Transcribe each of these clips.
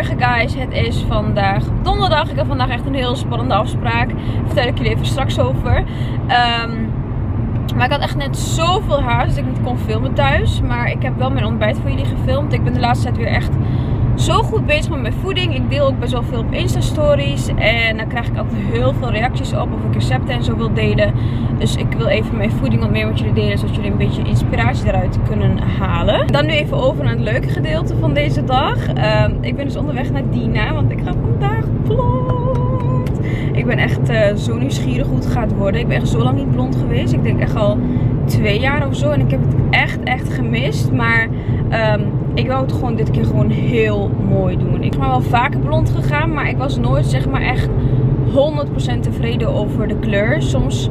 Goedemorgen guys, het is vandaag donderdag. Ik heb vandaag echt een heel spannende afspraak. Vertel ik jullie even straks over. Ehm, maar ik had echt net zoveel haast dat ik niet kon filmen thuis. Maar ik heb wel mijn ontbijt voor jullie gefilmd. Ik ben de laatste tijd weer echt zo goed bezig met mijn voeding. Ik deel ook best wel veel op Insta stories. En dan krijg ik altijd heel veel reacties op of ik recepten en zo wil delen. Dus ik wil even mijn voeding wat meer met jullie delen. Zodat jullie een beetje inspiratie eruit kunnen halen. Dan nu even over naar het leuke gedeelte van deze dag. Ehm, ik ben dus onderweg naar Dina. Want ik ga vandaag blond. Ik ben echt uh, zo nieuwsgierig hoe het gaat worden. Ik ben echt zo lang niet blond geweest. Ik denk echt al twee jaar of zo. En ik heb het echt, echt gemist. Maar um, ik wou het gewoon dit keer gewoon heel mooi doen. Ik ben wel vaker blond gegaan. Maar ik was nooit zeg maar echt 100% tevreden over de kleur. Soms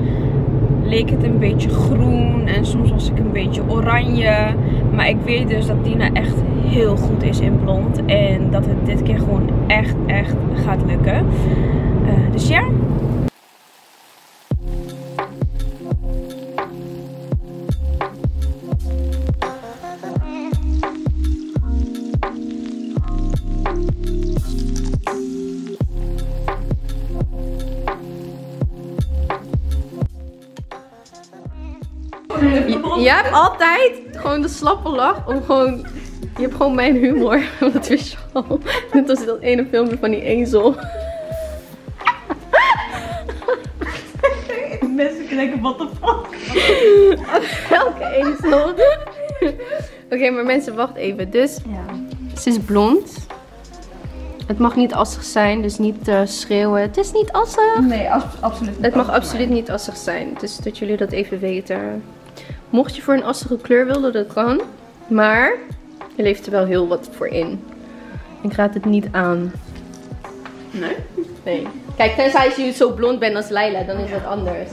leek het een beetje groen. En soms was ik een beetje oranje. Maar ik weet dus dat Dina echt heel goed is in blond. En dat het dit keer gewoon echt, echt gaat lukken. Uh, dus ja, Je hebt altijd gewoon de slappe lach om gewoon... Je hebt gewoon mijn humor. Dat wist je al. Net als dat ene filmpje van die ezel. Mensen kijken, what the fuck? Welke ezel? Oké, maar mensen, wacht even. Dus, ja. ze is blond. Het mag niet assig zijn, dus niet uh, schreeuwen. Het is niet assig. Nee, absoluut niet. Het mag absoluut niet assig zijn. Dus dat jullie dat even weten. Mocht je voor een assige kleur willen, dat kan. Maar je leeft er wel heel wat voor in. Ik raad het niet aan. Nee? Nee. Kijk, tenzij je zo blond bent als Leila, dan is dat anders.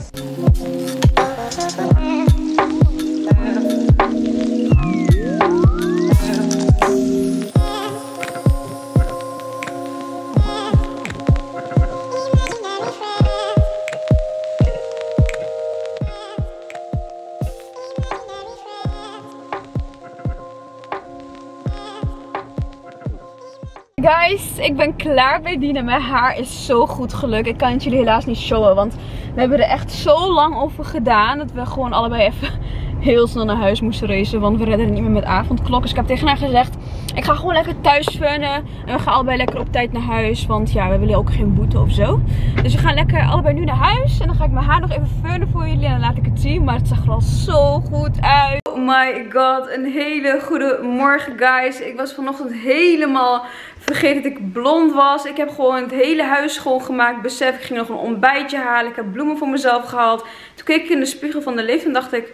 Guys, ik ben klaar bij Dina. Mijn haar is zo goed gelukt. Ik kan het jullie helaas niet showen. Want we hebben er echt zo lang over gedaan. Dat we gewoon allebei even heel snel naar huis moesten racen. Want we redden niet meer met avondklok. Dus ik heb tegen haar gezegd, ik ga gewoon lekker thuis funnen. En we gaan allebei lekker op tijd naar huis. Want ja, we willen ook geen boete of zo. Dus we gaan lekker allebei nu naar huis. En dan ga ik mijn haar nog even funnen voor jullie. En dan laat ik het zien. Maar het zag er al zo goed uit. Oh my god, een hele goede morgen guys. Ik was vanochtend helemaal vergeten dat ik blond was. Ik heb gewoon het hele huis schoongemaakt. Besef, ik ging nog een ontbijtje halen. Ik heb bloemen voor mezelf gehaald. Toen keek ik in de spiegel van de lift en dacht ik...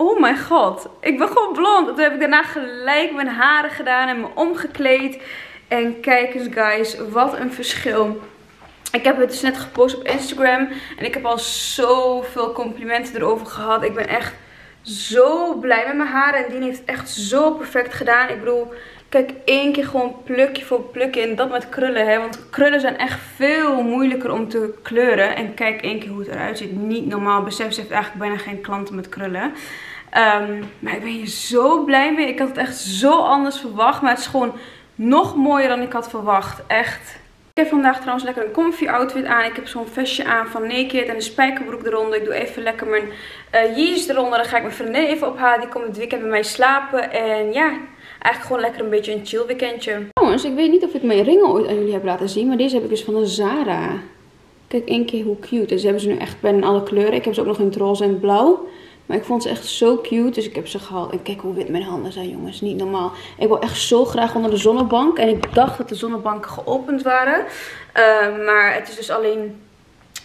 Oh mijn god, ik ben gewoon blond. Toen heb ik daarna gelijk mijn haren gedaan en me omgekleed. En kijk eens guys, wat een verschil. Ik heb het dus net gepost op Instagram. En ik heb al zoveel complimenten erover gehad. Ik ben echt zo blij met mijn haren. En die heeft echt zo perfect gedaan. Ik bedoel, kijk één keer gewoon plukje voor plukje. En dat met krullen. Hè? Want krullen zijn echt veel moeilijker om te kleuren. En kijk één keer hoe het eruit ziet. Niet normaal. Besef, ze heeft eigenlijk bijna geen klanten met krullen. Um, maar ik ben hier zo blij mee. Ik had het echt zo anders verwacht. Maar het is gewoon nog mooier dan ik had verwacht. Echt. Ik heb vandaag trouwens lekker een comfy outfit aan. Ik heb zo'n vestje aan van Naked en een spijkerbroek eronder. Ik doe even lekker mijn uh, jeans eronder. Dan ga ik mijn vriendin even ophalen. Die komt het weekend bij mij slapen. En ja, eigenlijk gewoon lekker een beetje een chill weekendje. Trouwens, ik weet niet of ik mijn ringen ooit aan jullie heb laten zien. Maar deze heb ik dus van de Zara. Kijk één keer hoe cute. Dus hebben ze nu echt bijna alle kleuren. Ik heb ze ook nog in het roze en blauw. Maar ik vond ze echt zo cute. Dus ik heb ze gehaald. En kijk hoe wit mijn handen zijn, jongens. Niet normaal. Ik wil echt zo graag onder de zonnebank. En ik dacht dat de zonnebanken geopend waren. Uh, maar het is dus alleen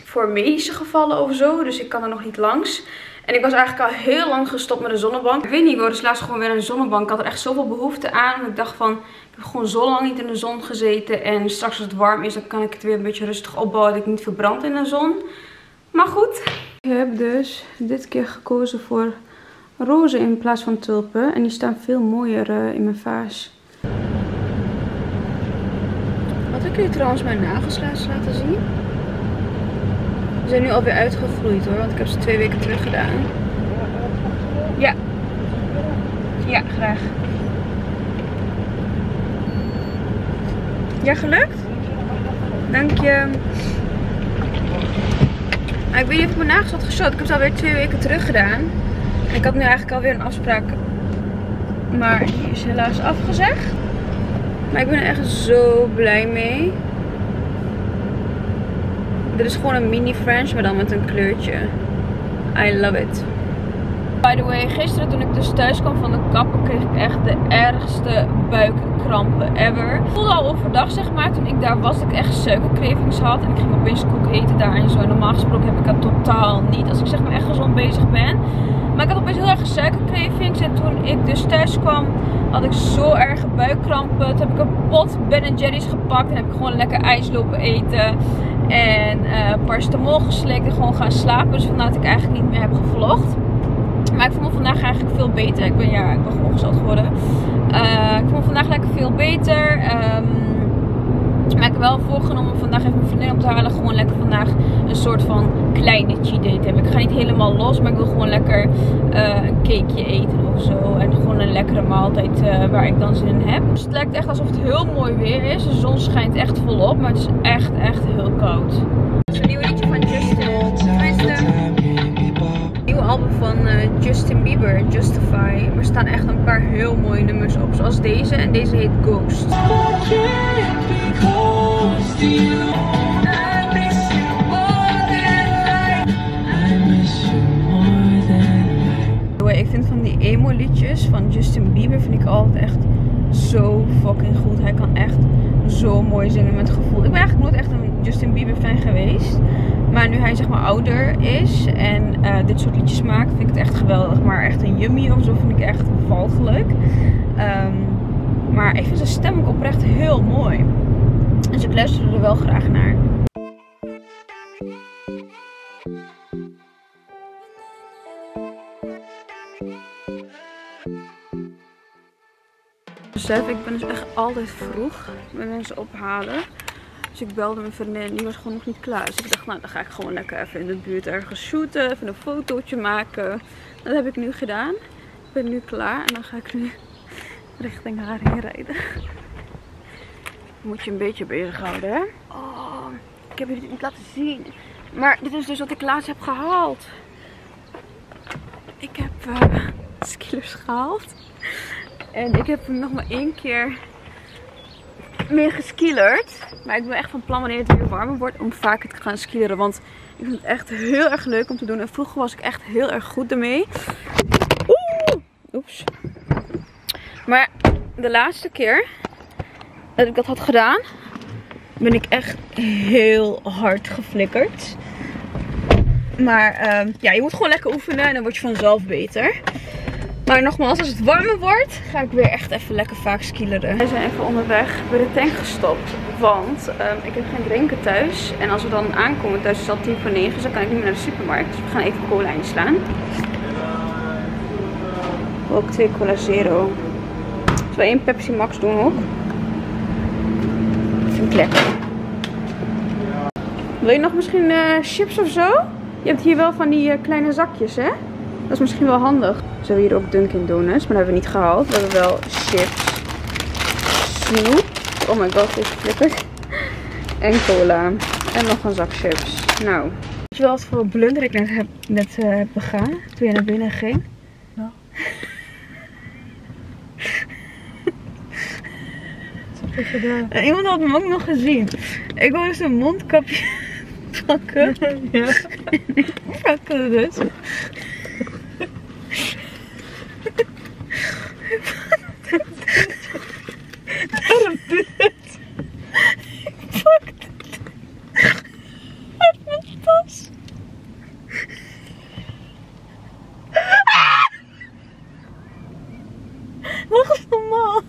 voor medische gevallen of zo. Dus ik kan er nog niet langs. En ik was eigenlijk al heel lang gestopt met de zonnebank. Ik weet niet, ik dus gewoon weer een zonnebank. Ik had er echt zoveel behoefte aan. Ik dacht van, ik heb gewoon zo lang niet in de zon gezeten. En straks als het warm is, dan kan ik het weer een beetje rustig opbouwen. Dat ik niet verbrand in de zon. Maar goed. Ik heb dus dit keer gekozen voor roze in plaats van tulpen. En die staan veel mooier uh, in mijn vaas. Wat ik je trouwens mijn nagels laten zien. Ze zijn nu alweer uitgegroeid hoor, want ik heb ze twee weken terug gedaan. Ja. Ja, graag. Ja, gelukt? Dank je. Ah, ik weet niet of ik mijn nagels had geschoten. Ik heb het alweer twee weken terug gedaan. Ik had nu eigenlijk alweer een afspraak. Maar die is helaas afgezegd. Maar ik ben er echt zo blij mee. Dit is gewoon een mini French, maar dan met een kleurtje. I love it. By the way, gisteren toen ik dus thuis kwam van de kapper kreeg ik echt de ergste buikkrampen ever. Ik voelde al overdag zeg maar, toen ik daar was dat ik echt suikercravings had. En ik ging opeens koek eten daar en zo. Normaal gesproken heb ik dat totaal niet. Als ik zeg maar echt gezond bezig ben. Maar ik had opeens heel erg suikercravings. En toen ik dus thuis kwam had ik zo erg buikkrampen. Toen heb ik een pot Ben Jerry's gepakt en heb ik gewoon lekker ijs lopen eten. En uh, paracetamol geslikt en gewoon gaan slapen. Dus vandaar dat ik eigenlijk niet meer heb gevlogd. Maar ik voel me vandaag eigenlijk veel beter. Ik ben, ja, ik ben gewoon ongesteld geworden. Uh, ik voel me vandaag lekker veel beter. Um, maar ik heb wel voorgenomen vandaag even mijn vriendin op te halen. Gewoon lekker vandaag een soort van kleine cheat date hebben. Ik ga niet helemaal los, maar ik wil gewoon lekker uh, een cakeje eten of zo. En gewoon een lekkere maaltijd uh, waar ik dan zin in heb. Dus het lijkt echt alsof het heel mooi weer is. De zon schijnt echt volop, maar het is echt, echt heel koud. Is een album van uh, Justin Bieber, Justify. Er staan echt een paar heel mooie nummers op. Zoals deze en deze heet Ghost. Ik vind van die emo liedjes van Justin Bieber vind ik altijd echt zo fucking goed. Hij kan echt zo mooi zingen met gevoel. Ik ben eigenlijk nooit echt een Justin Bieber fan geweest. Maar nu hij zeg maar ouder is en uh, dit soort liedjes maakt, vind ik het echt geweldig. Maar echt een yummy of zo vind ik echt walgelijk. Um, maar ik vind zijn stem ook oprecht heel mooi. Dus ik luister er wel graag naar. Besef, ik ben dus echt altijd vroeg met mensen ophalen. Dus ik belde mijn vriendin, die was gewoon nog niet klaar. Dus ik dacht, nou dan ga ik gewoon lekker even in de buurt ergens shooten, even een fotootje maken. Dat heb ik nu gedaan. Ik ben nu klaar en dan ga ik nu richting haar heen rijden. Moet je een beetje bezighouden, hè? Oh, ik heb jullie dit niet laten zien. Maar dit is dus wat ik laatst heb gehaald. Ik heb uh, skillers gehaald. En ik heb hem nog maar één keer meer geskillerd. Maar ik ben echt van plan wanneer het weer warmer wordt om vaker te gaan skilleren. Want ik vind het echt heel erg leuk om te doen. En vroeger was ik echt heel erg goed ermee. Oeh! Oeps. Maar de laatste keer dat ik dat had gedaan, ben ik echt heel hard geflikkerd. Maar uh, ja, je moet gewoon lekker oefenen en dan word je vanzelf beter. Maar nogmaals, als het warmer wordt, ga ik weer echt even lekker vaak skileren. We zijn even onderweg bij de tank gestopt. Want um, ik heb geen drinken thuis. En als we dan aankomen thuis is al tien voor negen. Dus dan kan ik niet meer naar de supermarkt. Dus we gaan even cola inslaan. Ook twee cola zero. Zullen we één Pepsi Max doen ook? Dat vind ik lekker. Wil je nog misschien uh, chips of zo? Je hebt hier wel van die uh, kleine zakjes, hè? Dat is misschien wel handig. Ze hebben hier ook Dunkin Donuts, maar dat hebben we niet gehaald. We hebben wel chips, snoep. Oh my god, deze flippert. En cola. En nog een zak chips. Nou. Weet je wel wat voor blunder ik net heb, net, uh, heb begaan? Toen jij naar binnen ging? Nou. Wat heb je gedaan? En iemand had me ook nog gezien. Ik wou dus een mondkapje pakken. Ja. Ik pakte het dus. Daarom doe het. Ik pakte het. Uit mijn tas. Lach eens normaal.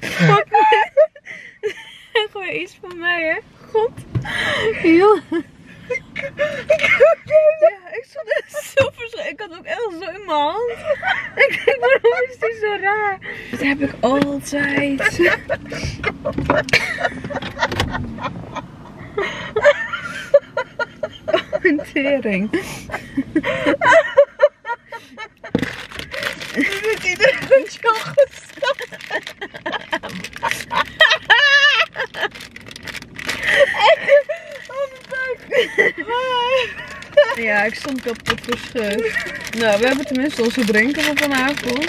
Fuck me. Echt weer iets van mij, hè? God. Ja. Ja, ik stond echt zo verschrikkelijk. Ik had ook echt zo in mijn hand. Ik denk, waarom is die zo raar? Dat heb ik altijd. Oh, een tering. Dit iedereen dat je al Ja, ik stond kapot verschut. Nou, we hebben tenminste onze drinken van vanavond.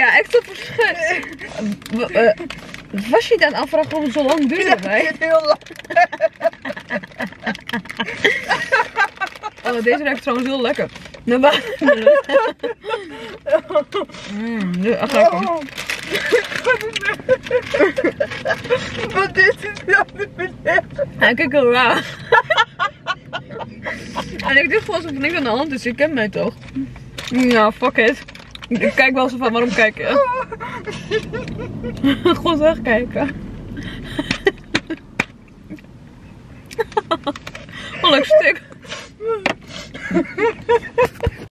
ja, ik stond verschut. Was je dan afvragen waarom het zo lang duurde bij? Heel lang. Oh, deze ruikt trouwens heel lekker. Nou, wa- Mm, de- Oh. Wat dit is nou de beneden. Hij kijkt heel raar. en ik doe gewoon alsof er niks aan de hand is. Je kent mij toch? Ja, fuck it. Ik kijk wel zo van, waarom kijk je? gewoon wegkijken. Een leuk stuk.